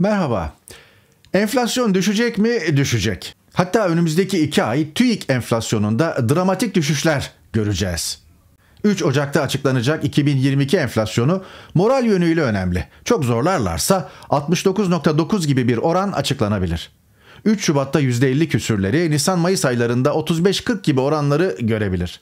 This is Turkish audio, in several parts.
Merhaba. Enflasyon düşecek mi? Düşecek. Hatta önümüzdeki iki ay TÜİK enflasyonunda dramatik düşüşler göreceğiz. 3 Ocak'ta açıklanacak 2022 enflasyonu moral yönüyle önemli. Çok zorlarlarsa 69.9 gibi bir oran açıklanabilir. 3 Şubat'ta %50 küsürleri, Nisan-Mayıs aylarında 35-40 gibi oranları görebilir.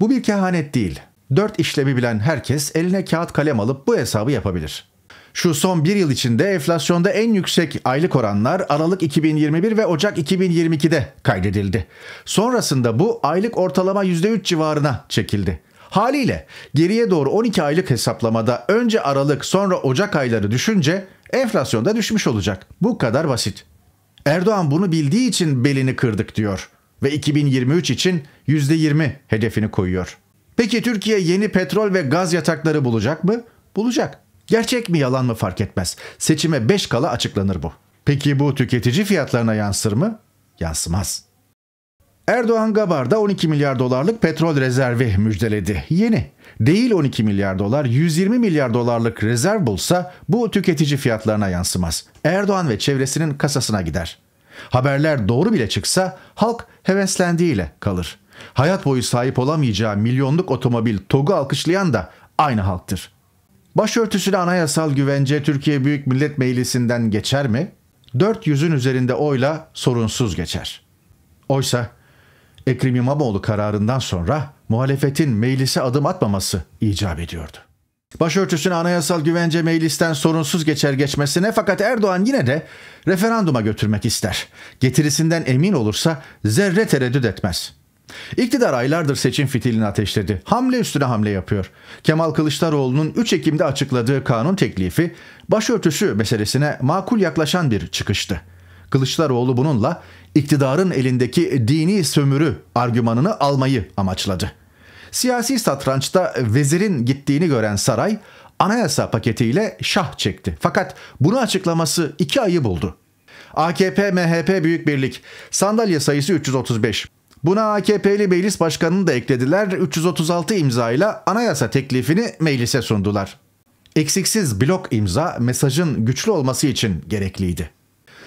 Bu bir kehanet değil. 4 işlemi bilen herkes eline kağıt kalem alıp bu hesabı yapabilir. Şu son bir yıl içinde enflasyonda en yüksek aylık oranlar Aralık 2021 ve Ocak 2022'de kaydedildi. Sonrasında bu aylık ortalama %3 civarına çekildi. Haliyle geriye doğru 12 aylık hesaplamada önce Aralık sonra Ocak ayları düşünce enflasyon da düşmüş olacak. Bu kadar basit. Erdoğan bunu bildiği için belini kırdık diyor ve 2023 için %20 hedefini koyuyor. Peki Türkiye yeni petrol ve gaz yatakları bulacak mı? Bulacak. Gerçek mi yalan mı fark etmez. Seçime 5 kala açıklanır bu. Peki bu tüketici fiyatlarına yansır mı? Yansımaz. Erdoğan Gabar'da 12 milyar dolarlık petrol rezervi müjdeledi. Yeni. Değil 12 milyar dolar, 120 milyar dolarlık rezerv bulsa bu tüketici fiyatlarına yansımaz. Erdoğan ve çevresinin kasasına gider. Haberler doğru bile çıksa halk heveslendiğiyle kalır. Hayat boyu sahip olamayacağı milyonluk otomobil TOG'u alkışlayan da aynı halktır. Başörtüsüne anayasal güvence Türkiye Büyük Millet Meclisi'nden geçer mi? 400'ün üzerinde oyla sorunsuz geçer. Oysa Ekrem İmamoğlu kararından sonra muhalefetin meclise adım atmaması icap ediyordu. Başörtüsüne anayasal güvence meclisten sorunsuz geçer geçmesine fakat Erdoğan yine de referanduma götürmek ister. Getirisinden emin olursa zerre tereddüt etmez. İktidar aylardır seçim fitilini ateşledi. Hamle üstüne hamle yapıyor. Kemal Kılıçdaroğlu'nun 3 Ekim'de açıkladığı kanun teklifi başörtüsü meselesine makul yaklaşan bir çıkıştı. Kılıçdaroğlu bununla iktidarın elindeki dini sömürü argümanını almayı amaçladı. Siyasi satrançta vezirin gittiğini gören saray anayasa paketiyle şah çekti. Fakat bunu açıklaması iki ayı buldu. AKP MHP Büyük Birlik sandalye sayısı 335. Buna AKP'li meclis başkanını da eklediler. 336 imzayla anayasa teklifini meclise sundular. Eksiksiz blok imza mesajın güçlü olması için gerekliydi.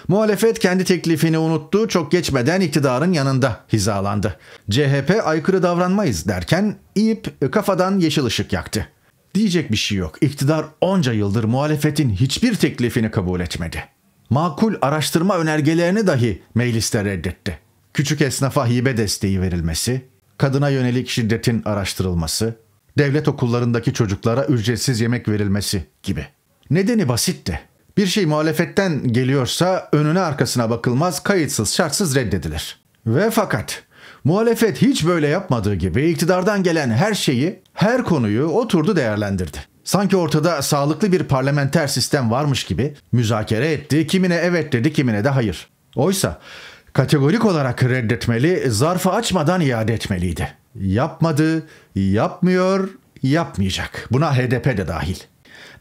Muhalefet kendi teklifini unuttu, çok geçmeden iktidarın yanında hizalandı. CHP aykırı davranmayız derken İYİP kafadan yeşil ışık yaktı. Diyecek bir şey yok. İktidar onca yıldır muhalefetin hiçbir teklifini kabul etmedi. Makul araştırma önergelerini dahi mecliste reddetti. Küçük esnafa hibe desteği verilmesi, kadına yönelik şiddetin araştırılması, devlet okullarındaki çocuklara ücretsiz yemek verilmesi gibi. Nedeni basitti. Bir şey muhalefetten geliyorsa önüne arkasına bakılmaz, kayıtsız şartsız reddedilir. Ve fakat muhalefet hiç böyle yapmadığı gibi iktidardan gelen her şeyi, her konuyu oturdu değerlendirdi. Sanki ortada sağlıklı bir parlamenter sistem varmış gibi müzakere etti, kimine evet dedi, kimine de hayır. Oysa kategorik olarak reddetmeli, zarfı açmadan iade etmeliydi. Yapmadı, yapmıyor, yapmayacak. Buna HDP de dahil.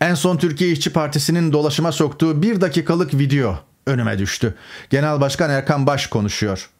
En son Türkiye İşçi Partisi'nin dolaşıma soktuğu bir dakikalık video önüme düştü. Genel Başkan Erkan Baş konuşuyor.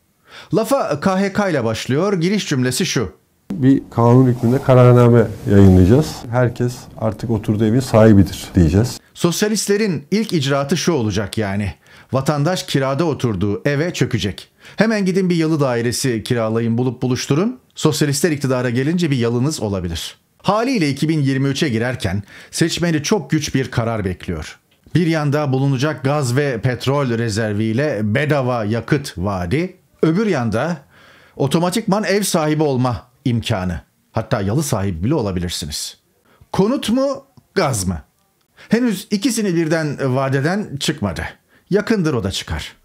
Lafa KHK ile başlıyor. Giriş cümlesi şu. Bir kanun hükmünde kararname yayınlayacağız. Herkes artık oturduğu evin sahibidir diyeceğiz. Sosyalistlerin ilk icraatı şu olacak yani. Vatandaş kirada oturduğu eve çökecek. Hemen gidin bir yalı dairesi kiralayın bulup buluşturun. Sosyalistler iktidara gelince bir yalınız olabilir. Haliyle 2023'e girerken seçmeni çok güç bir karar bekliyor. Bir yanda bulunacak gaz ve petrol rezerviyle bedava yakıt vaadi, öbür yanda otomatikman ev sahibi olma imkanı. Hatta yalı sahibi bile olabilirsiniz. Konut mu, gaz mı? Henüz ikisini birden vadeden çıkmadı. Yakındır o da çıkar.